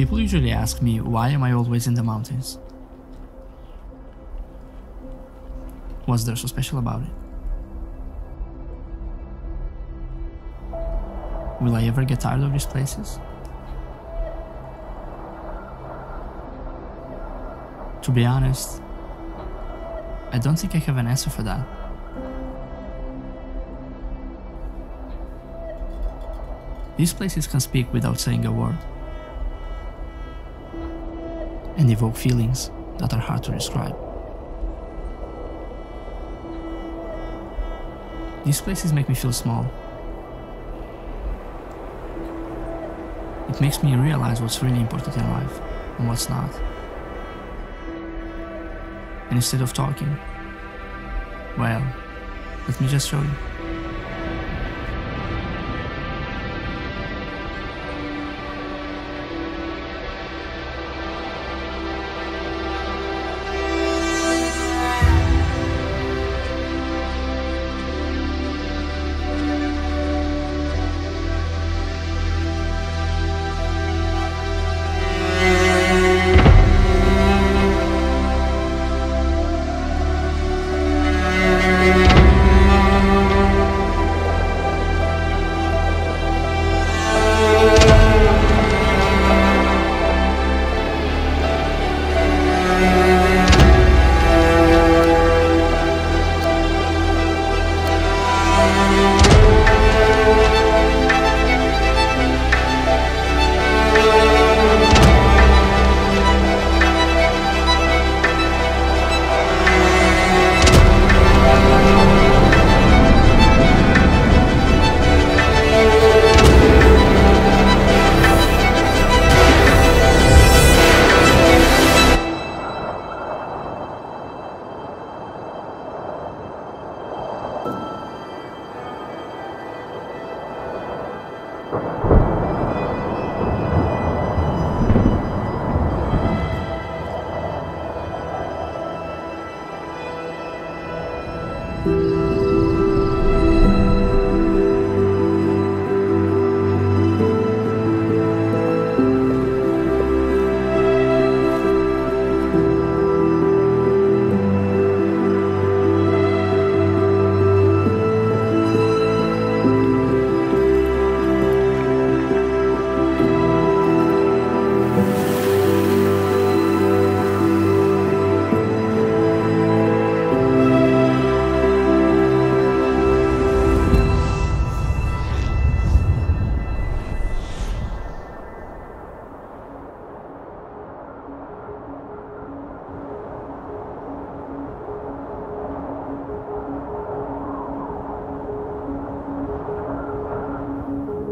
People usually ask me why am I always in the mountains? What's there so special about it? Will I ever get tired of these places? To be honest, I don't think I have an answer for that. These places can speak without saying a word and evoke feelings that are hard to describe. These places make me feel small. It makes me realize what's really important in life and what's not. And instead of talking, well, let me just show you.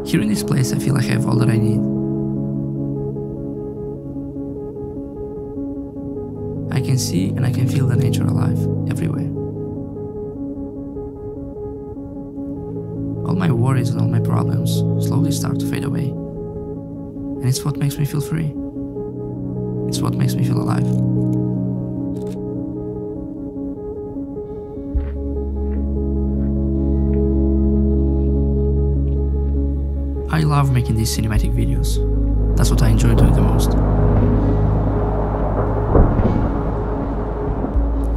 Here in this place, I feel I have all that I need. I can see and I can feel the nature alive everywhere. All my worries and all my problems slowly start to fade away. And it's what makes me feel free. It's what makes me feel alive. I love making these cinematic videos. That's what I enjoy doing the most.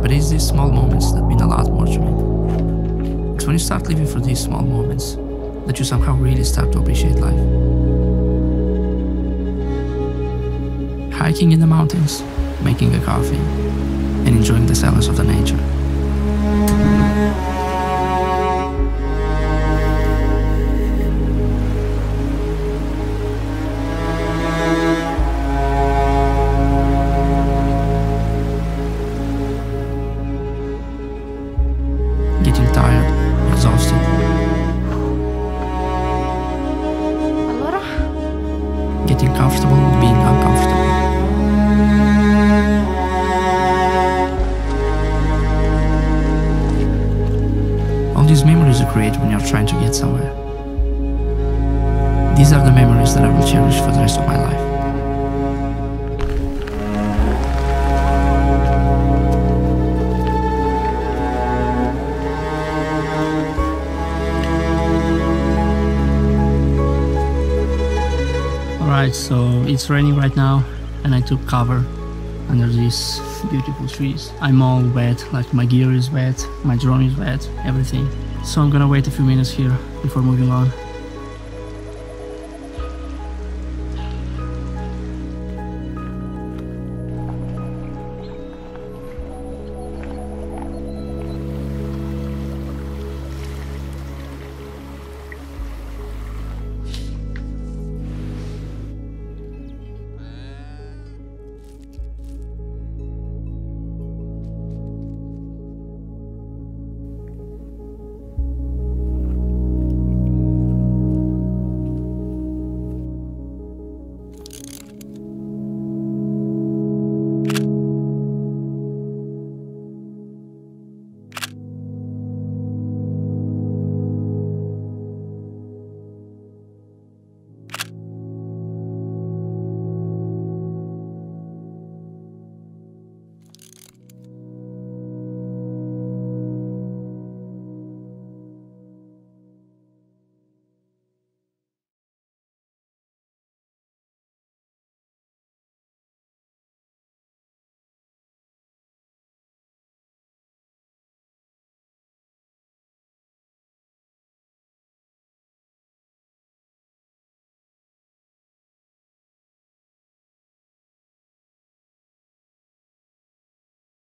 But it's these small moments that mean a lot more to me. It's when you start living for these small moments that you somehow really start to appreciate life. Hiking in the mountains, making a coffee, and enjoying the silence of the nature. Memories that I will cherish for the rest of my life. Alright, so it's raining right now and I took cover under these beautiful trees. I'm all wet, like my gear is wet, my drone is wet, everything. So I'm gonna wait a few minutes here before moving on.